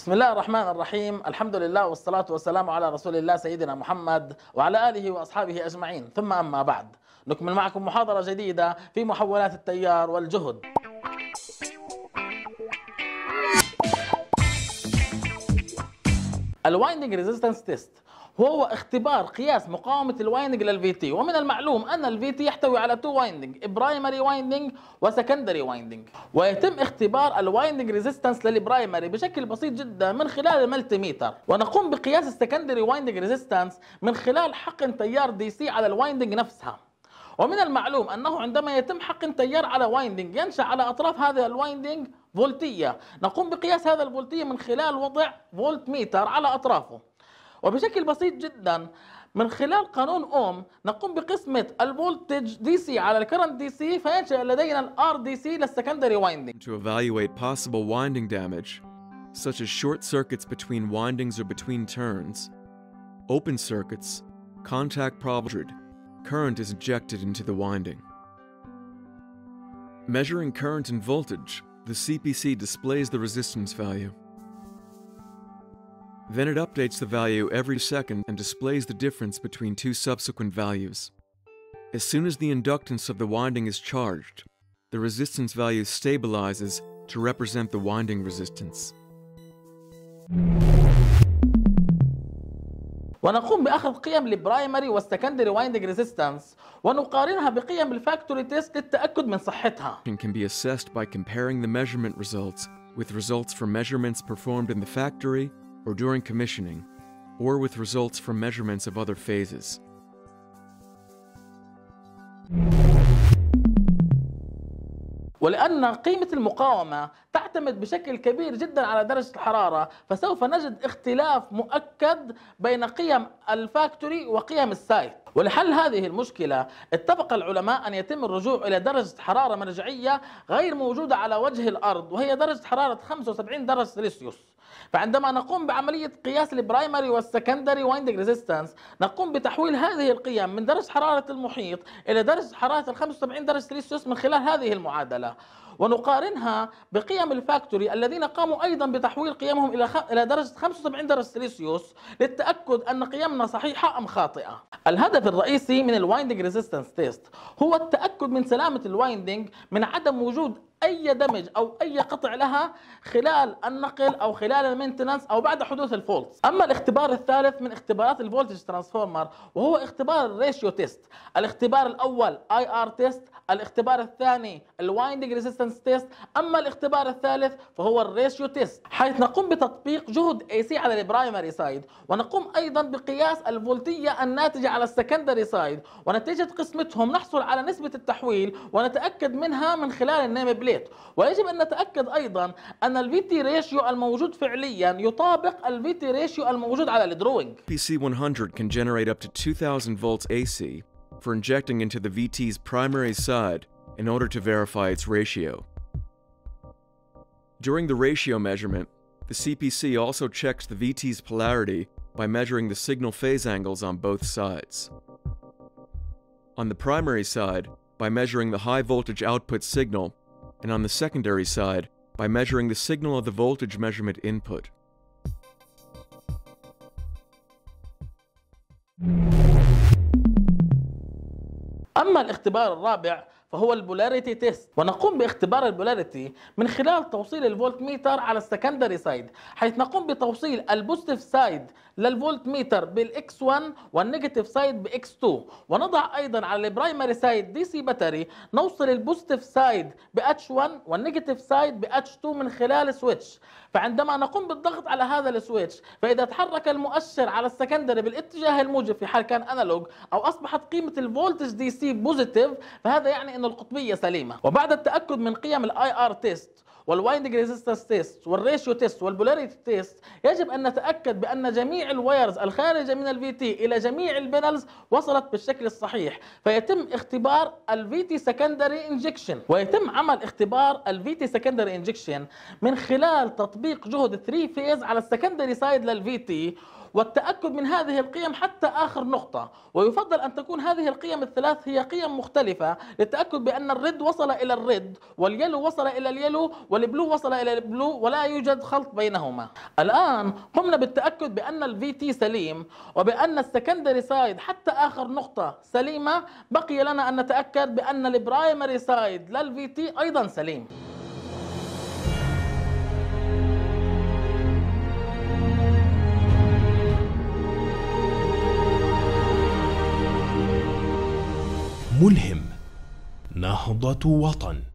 بسم الله الرحمن الرحيم الحمد لله والصلاة والسلام على رسول الله سيدنا محمد وعلى آله وأصحابه أجمعين ثم أما بعد نكمل معكم محاضرة جديدة في محولات التيار والجهد ال winding resistance test وهو اختبار قياس مقاومة ال winding لل VT ومن المعلوم أن ال VT يحتوي على two winding primary winding و secondary winding ويتم اختبار ال winding resistance لل primary بشكل بسيط جدا من خلال ال multimeter ونقوم بقياس ال secondary winding resistance من خلال حقن تيار DC على ال winding نفسها. ومن المعلوم أنه عندما يتم حقن تيار على winding ينشأ على أطراف هذه ال winding فولتيه نقوم بقياس هذا الفولتيه من خلال وضع فولت ميتر على اطرافه وبشكل بسيط جدا من خلال قانون اوم نقوم بقسمه ال voltage DC على ال current DC فينشا لدينا ال R DC لل secondary winding to evaluate possible winding damage, such as short circuits between windings or between turns, open circuits, contact problems, current is injected into the winding. Measuring current and voltage, the CPC displays the resistance value. Then it updates the value every second and displays the difference between two subsequent values. As soon as the inductance of the winding is charged, the resistance value stabilizes to represent the winding resistance. ونقوم باخذ قيم البرايمري والسكندري وايندنج ريزيستنس ونقارنها بقيم الفاكتوري تيست للتاكد من صحتها can be assessed by comparing the measurement results with results from measurements performed in the factory or during commissioning, or with results from measurements of other phases. ولأن قيمة المقاومة تعتمد بشكل كبير جدا على درجة الحرارة فسوف نجد اختلاف مؤكد بين قيم ال factory وقيم ال site. ولحل هذه المشكلة اتفق العلماء أن يتم الرجوع إلى درجة حرارة مرجعية غير موجودة على وجه الأرض وهي درجة حرارة 75 درجة سلسيوس فعندما نقوم بعملية قياس ال primary وال secondary winding resistance نقوم بتحويل هذه القيم من درجة حرارة المحيط إلى درجة حرارة ال 75 درجة سلسيوس من خلال هذه المعادلة. ونقارنها بقيم ال factory الذين قاموا أيضا بتحويل قيمهم إلى. إلى درجة 75 درجة سلسيوس للتأكد أن قيمنا صحيحة أم خاطئة. الهدف الرئيسي من ال winding resistance test هو التأكد من سلامة ال winding من عدم وجود أي damage أو أي قطع لها خلال النقل أو خلال ال maintenance أو بعد حدوث ال faults. أما الاختبار الثالث من اختبارات ال voltage transformer وهو اختبار ال ratio test. الاختبار الأول IR test الاختبار الثاني ال winding resistance test. أما الاختبار الثالث فهو ال ratio test. حيث نقوم بتطبيق جهد AC على ال primary side ونقوم أيضا بقياس الفولتية الناتجة على ال secondary side. ونتيجة قسمتهم نحصل على نسبة التحويل ونتأكد منها من خلال النيم بليت ويجب ان نتاكد ايضا ان الفي تي ريشيو الموجود فعليا يطابق الفي تي ريشيو الموجود على الدروينج PC100 can generate up to 2000 volts AC for injecting into the VT's primary side in order to verify its ratio. During the ratio measurement, the CPC also checks the VT's polarity by measuring the signal phase angles on both sides. On the primary side, by measuring the high voltage output signal, and on the secondary side, by measuring the signal of the voltage measurement input. اما الاختبار الرابع فهو ال polarity test. ونقوم باختبار ال polarity من خلال توصيل الفولت ميتر على ال secondary side حيث نقوم بتوصيل ال positive side لل voltmeter بال X 1 وال negative side ب X 2 ونضع أيضا على ال primary side DC battery نوصل ال positive side ب H 1 وال negative side ب H 2 من خلال switch. فعندما نقوم بالضغط على هذا ال switch فإذا تحرك المؤشر على ال secondary بالاتجاه الموجب في حال كان analog أو أصبحت قيمة ال voltage DC positive فهذا يعني ان القطبية سليمة. وبعد التأكد من قيم ال IR test وال winding resistance test وال ratio test وال polarity test يجب أن نتأكد بأن جميع ال wires الخارجة من ال VT إلى جميع ال panels وصلت بالشكل الصحيح. فيتم اختبار ال VT secondary injection ويتم عمل اختبار ال VT secondary injection من خلال تطبيق جهد 3 phase على ال secondary side لل VT والتأكد من هذه القيم حتى آخر نقطة. ويفضل أن تكون هذه القيم الثلاث هي قيم مختلفة للتأكد بأن ال red وصل إلى ال red وال yellow وصل إلى ال yellow وال blue وصل إلى ال blue ولا يوجد خلط بينهما. الآن قمنا بالتأكد بأن ال VT سليم وبأن ال secondary side حتى آخر نقطة سليمة. بقي لنا أن نتأكد بأن ال primary side لل VT أيضا سليم. ملهم. نهضة وطن.